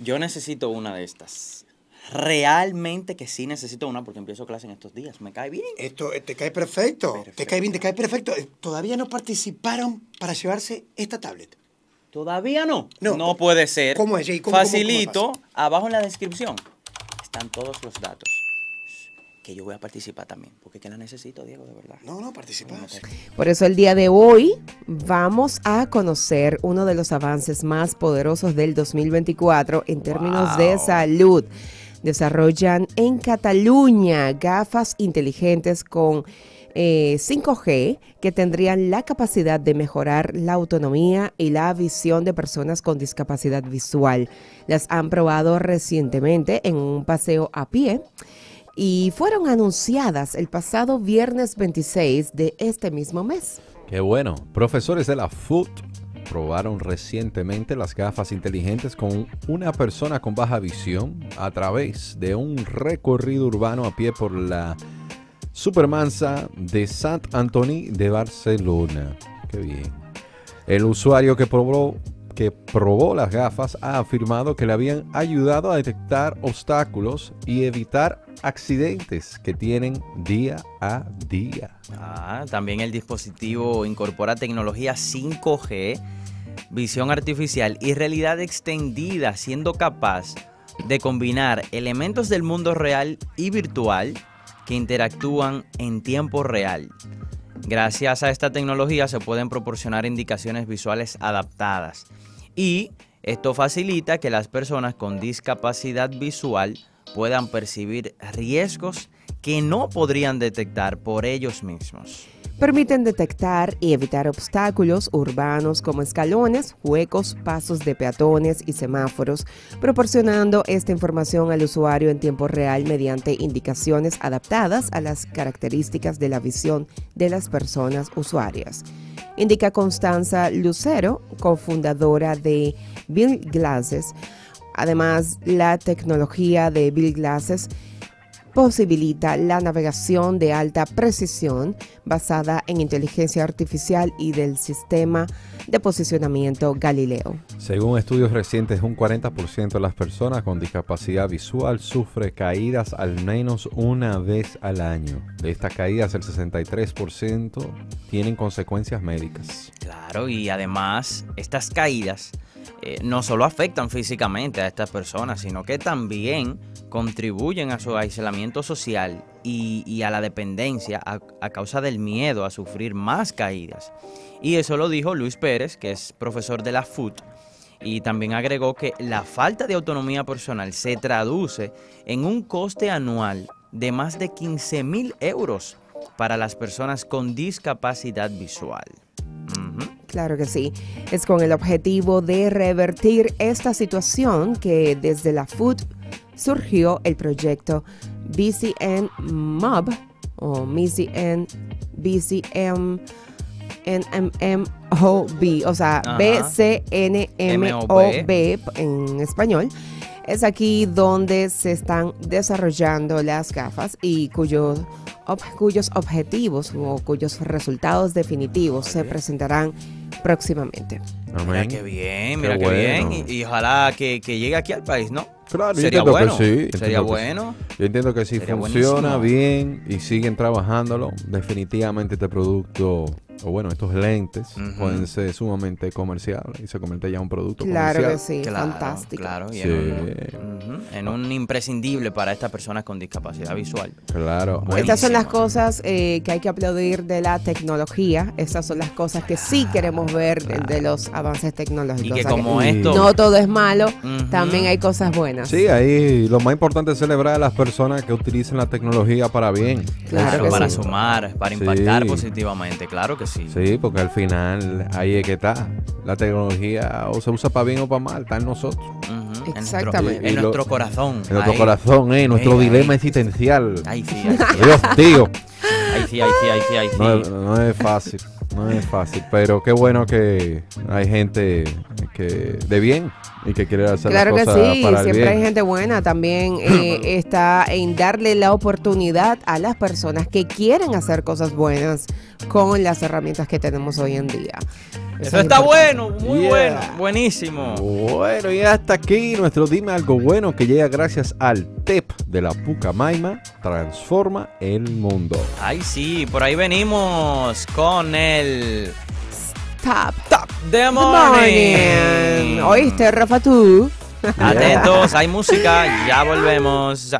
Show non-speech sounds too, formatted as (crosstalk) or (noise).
Yo necesito una de estas. Realmente que sí necesito una porque empiezo clase en estos días. Me cae bien. Esto eh, te cae perfecto. Te cae bien, te cae perfecto. Eh, Todavía no participaron para llevarse esta tablet. ¿Todavía no? No. No puede ser. ¿Cómo es, Jay? ¿Cómo- cómo- cómo Facilito, abajo en la descripción están todos los datos. Que yo voy a participar también. Porque es que la necesito, Diego, de verdad. No, no, participas. Por eso el día de hoy vamos a conocer uno de los avances más poderosos del 2024 en términos de salud. Desarrollan en Cataluña gafas inteligentes con eh, 5G que tendrían la capacidad de mejorar la autonomía y la visión de personas con discapacidad visual. Las han probado recientemente en un paseo a pie y fueron anunciadas el pasado viernes 26 de este mismo mes. Qué bueno. Profesores de la FUT probaron recientemente las gafas inteligentes con una persona con baja visión a través de un recorrido urbano a pie por la Supermansa de Sant Antoni de Barcelona. Qué bien. El usuario que probó, que probó las gafas ha afirmado que le habían ayudado a detectar obstáculos y evitar accidentes que tienen día a día. Ah, también el dispositivo incorpora tecnología 5G, visión artificial y realidad extendida, siendo capaz de combinar elementos del mundo real y virtual que interactúan en tiempo real. Gracias a esta tecnología se pueden proporcionar indicaciones visuales adaptadas. Y esto facilita que las personas con discapacidad visual puedan percibir riesgos que no podrían detectar por ellos mismos. Permiten detectar y evitar obstáculos urbanos como escalones, huecos, pasos de peatones y semáforos, proporcionando esta información al usuario en tiempo real mediante indicaciones adaptadas a las características de la visión de las personas usuarias. Indica Constanza Lucero, cofundadora de Bill Glasses. Además, la tecnología de Bill Glasses posibilita la navegación de alta precisión basada en inteligencia artificial y del sistema de posicionamiento Galileo. Según estudios recientes, un 40% de las personas con discapacidad visual sufre caídas al menos una vez al año. De estas caídas, el 63% tienen consecuencias médicas. Claro, y además estas caídas eh, no solo afectan físicamente a estas personas, sino que también contribuyen a su aislamiento social y, a la dependencia a, a causa del miedo a sufrir más caídas. Y eso lo dijo Luis Pérez, que es profesor de la FUT, y también agregó que la falta de autonomía personal se traduce en un coste anual de más de 15 mil euros para las personas con discapacidad visual. Claro que sí. Es con el objetivo de revertir esta situación que desde la FUT surgió el proyecto BCN Mob o BCN BCM NMMOB, o sea. BCNMOB en español. Es aquí donde se están desarrollando las gafas y cuyos objetivos o cuyos resultados definitivos se presentarán próximamente. Mira qué bien, mira Qué qué, bueno. bien. Y, y ojalá que, que llegue aquí al país, ¿no? Claro, yo Sería entiendo bueno. que sí. Sería que sí. bueno. Yo entiendo que si Sería funciona buenísimo. bien y siguen trabajándolo, definitivamente este producto, o bueno, estos lentes pueden ser sumamente comerciables y se convierte ya en un producto Claro que comercial. sí, Claro, fantástico. Claro, y Sí. en, un, en un imprescindible para estas personas con discapacidad visual. Claro. Bueno. Estas son las Buenísimo. cosas eh, que hay que aplaudir de la tecnología. Estas son las cosas que sí queremos ver de, de los avances tecnológicos. Y que O sea como esto... no todo es malo, también hay cosas buenas. Sí, ahí lo más importante es celebrar a las personas que utilicen la tecnología para bien. Claro Claro, que para sí. sumar, para Sí. impactar positivamente, claro que sí. Sí, porque al final ahí es que está. La tecnología o se usa para bien o para mal, está en nosotros. Ujú, en nuestro- Exactamente. En lo- nuestro corazón. En nuestro ahí. corazón, eh, nuestro Ahí, dilema ahí. existencial. Ahí sí, (laughs) ahí sí. Dios, tío. Ahí sí, ahí sí, ahí sí, ahí sí. No es fácil, no es fácil, pero qué bueno que hay gente que de bien y que quiere hacer Claro las que cosas sí, para el siempre bien. hay gente buena. También eh, (laughs) está en darle la oportunidad a las personas que quieren hacer cosas buenas con las herramientas que tenemos hoy en día. Eso Eso es está bueno, muy Yeah. bueno, buenísimo. Bueno, y hasta aquí nuestro Dime Algo Bueno que llega gracias al TEP de la Pucamaima. Transforma el mundo. Ay, sí, por ahí venimos con el Top. Top morning. ¿Oíste, Rafa, tú? Atentos, hay música, ya volvemos.